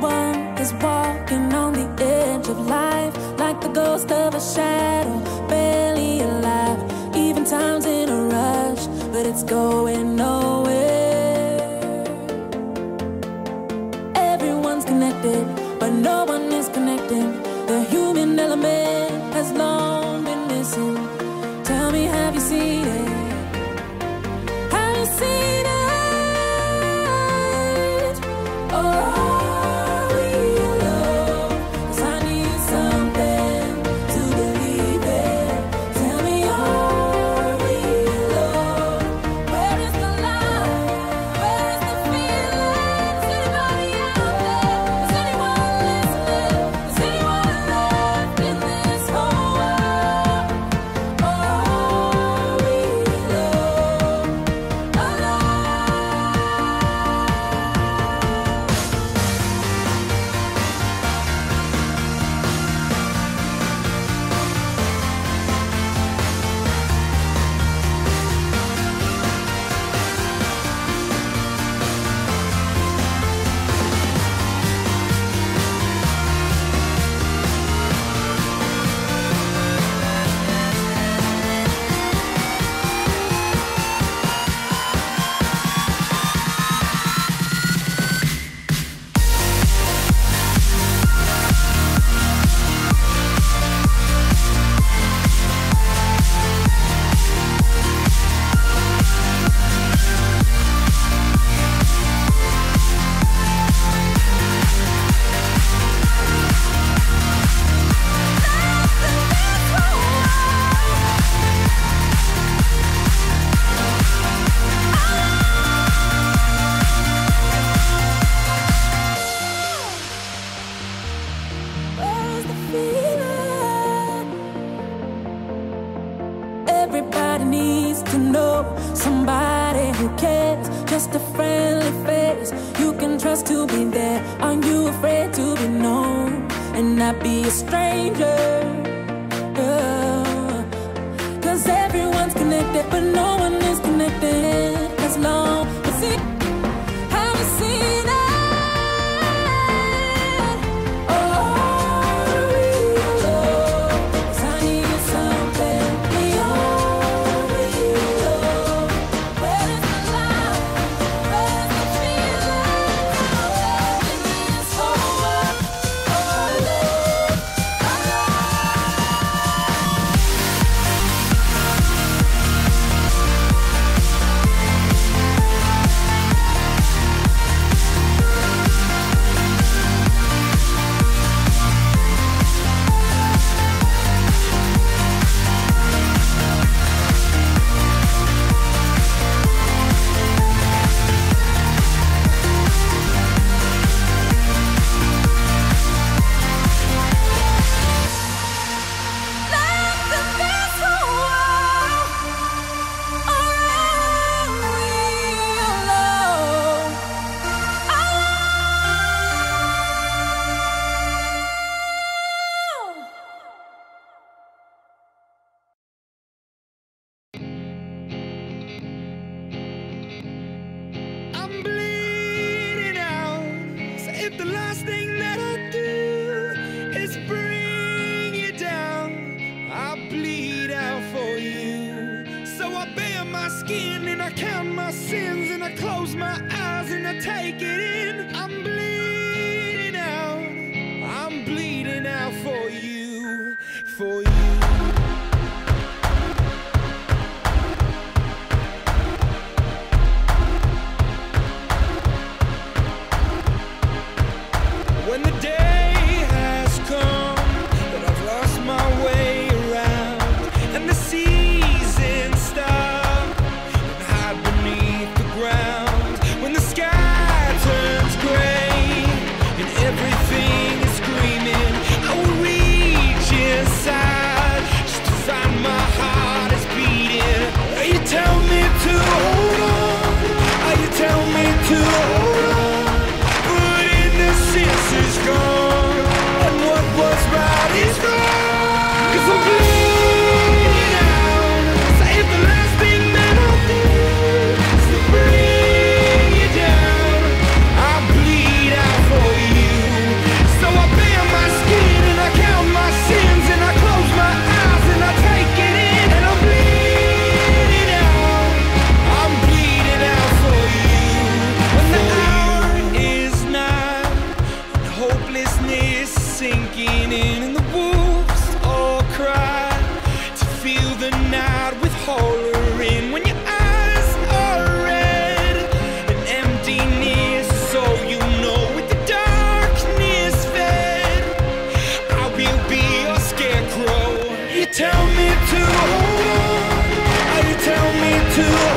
One is walking on the edge of life, like the ghost of a shadow, barely alive. Even time's in a rush, but it's going on. Everybody needs to know somebody who cares. Just a friendly face you can trust to be there. Are you afraid to be known and not be a stranger? Oh. Cause everyone's connected, but no one is connected. helplessness sinking in and the wolves all cry to feel the night with horror in. When your eyes are red an emptiness so you know with the darkness fed I will be your scarecrow. You tell me to hold on you tell me to